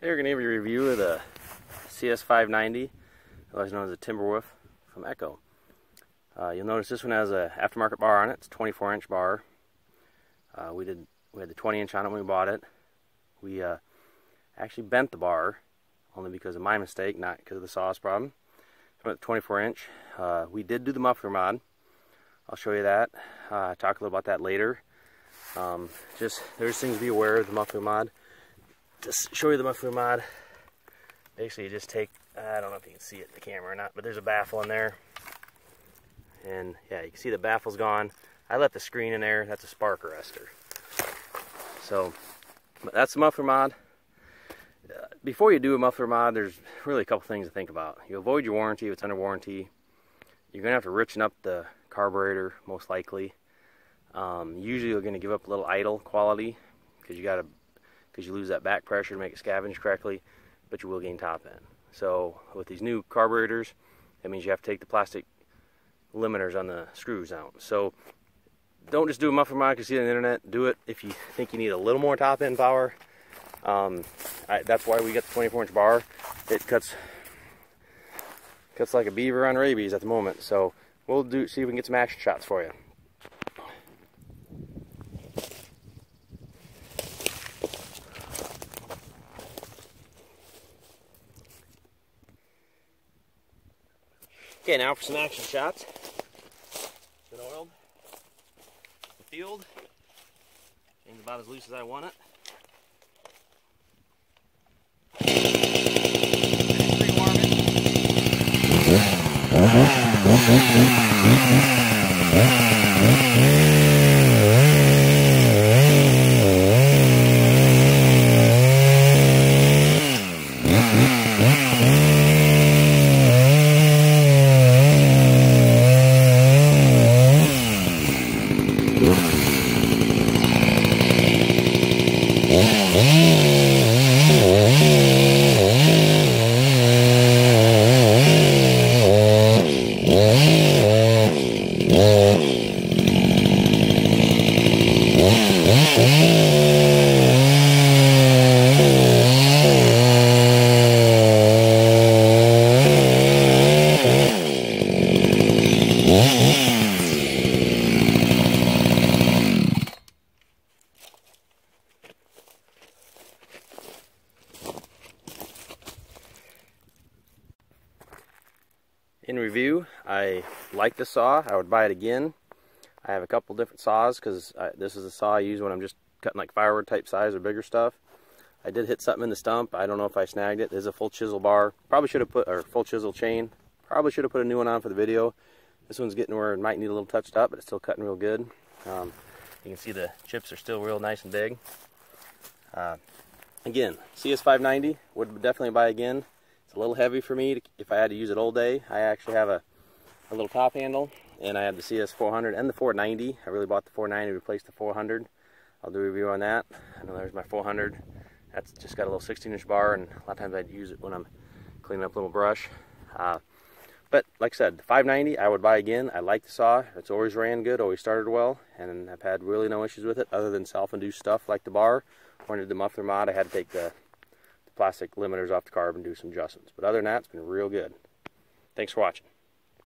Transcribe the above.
Today we're going to give you a review of the CS590, otherwise known as the Timberwolf from Echo. Uh, you'll notice this one has an aftermarket bar on it. It's a 24 inch bar. Uh, we did we had the 20 inch on it when we bought it. We uh, actually bent the bar only because of my mistake, not because of the sauce problem. Went 24 inch. Uh, we did do the muffler mod. I'll show you that. Uh, talk a little about that later. Um, just there's things to be aware of the muffler mod to show you the muffler mod, basically you just take, I don't know if you can see it in the camera or not, but there's a baffle in there. And yeah, you can see the baffle's gone. I left the screen in there, that's a spark arrestor. So, that's the muffler mod. Uh, before you do a muffler mod, there's really a couple things to think about. You avoid your warranty if it's under warranty. You're going to have to richen up the carburetor, most likely. Um, usually you're going to give up a little idle quality because you got to because you lose that back pressure to make it scavenge correctly, but you will gain top end. So with these new carburetors, that means you have to take the plastic limiters on the screws out. So don't just do a muffler mod because see on the internet. Do it if you think you need a little more top end power. Um, I, that's why we got the 24 inch bar. It cuts cuts like a beaver on rabies at the moment. So we'll do see if we can get some action shots for you. Okay, now for some action shots. Good oiled. The field. Thing's about as loose as I want it. Oh, in review, I like the saw. I would buy it again. I have a couple different saws because this is a saw I use when I'm just cutting like firewood type size or bigger stuff. I did hit something in the stump. I don't know if I snagged it. There's a full chisel bar. Probably should have put, or full chisel chain. Probably should have put a new one on for the video. This one's getting where it might need a little touched up, but it's still cutting real good. Um, you can see the chips are still real nice and big. Uh, again, CS590 would definitely buy again. It's a little heavy for me to, if I had to use it all day. I actually have a, a little top handle and I have the CS400 and the 490. I really bought the 490 to replace the 400. I'll do a review on that. And there's my 400. That's just got a little 16 inch bar and a lot of times I'd use it when I'm cleaning up a little brush. Uh, but like I said, the 590 I would buy again. I like the saw. It's always ran good, always started well, and I've had really no issues with it other than self-induced stuff like the bar. When I did the muffler mod, I had to take the plastic limiters off the carb and do some adjustments. But other than that, it's been real good. Thanks for watching.